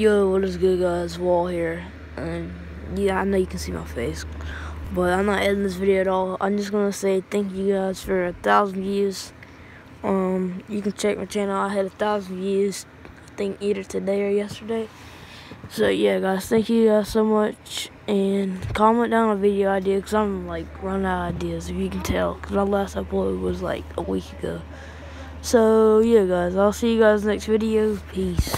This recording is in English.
Yo, what is good guys, Wall here, and yeah, I know you can see my face, but I'm not editing this video at all, I'm just gonna say thank you guys for a thousand views, um, you can check my channel, I had a thousand views, I think either today or yesterday, so yeah guys, thank you guys so much, and comment down a video idea, because I'm like running out of ideas, if you can tell, because my last upload was like a week ago, so yeah guys, I'll see you guys next video, peace.